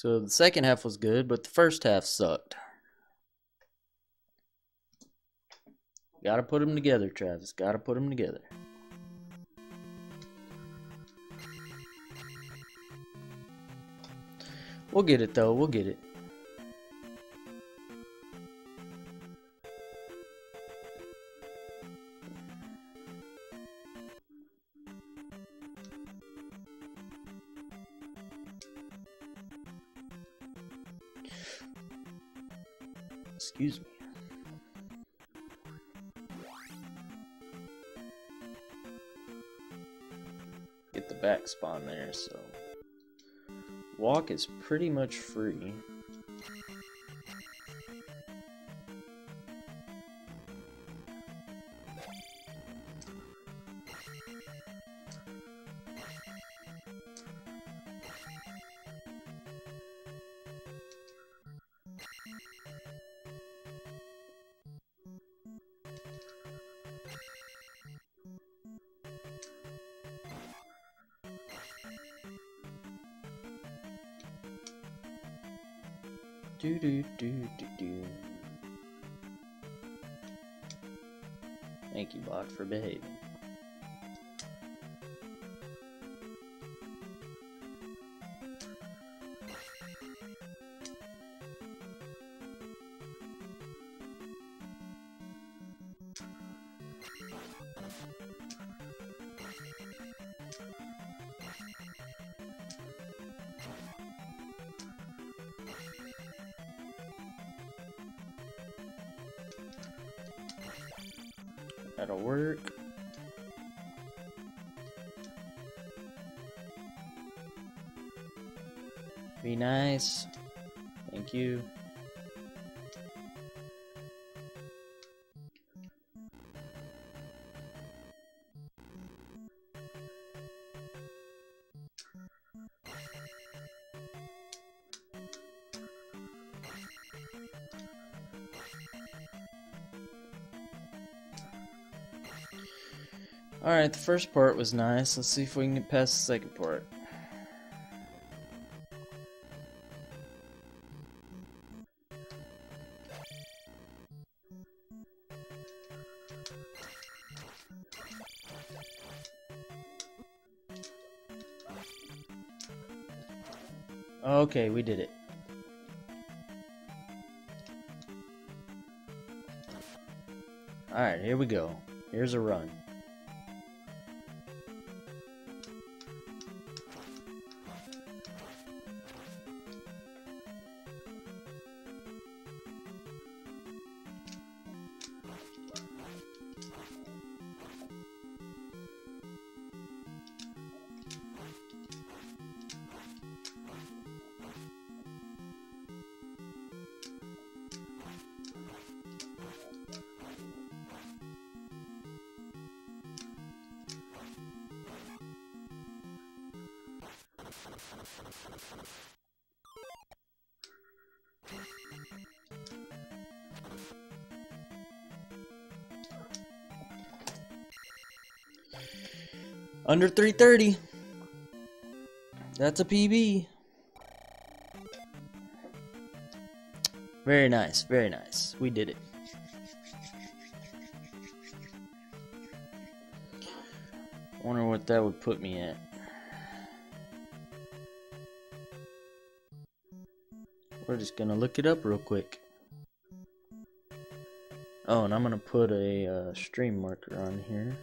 So the second half was good, but the first half sucked. Gotta put them together, Travis. Gotta put them together. We'll get it, though. We'll get it. Excuse me. Get the back spawn there, so walk is pretty much free. Do do do do do. Thank you, bot, for behaving. That'll work. Be nice. Thank you. Alright, the first part was nice. Let's see if we can get past the second part. Okay, we did it. Alright, here we go. Here's a run. Under 330. That's a PB. Very nice, very nice. We did it. Wonder what that would put me at. We're just gonna look it up real quick. Oh, and I'm gonna put a uh, stream marker on here.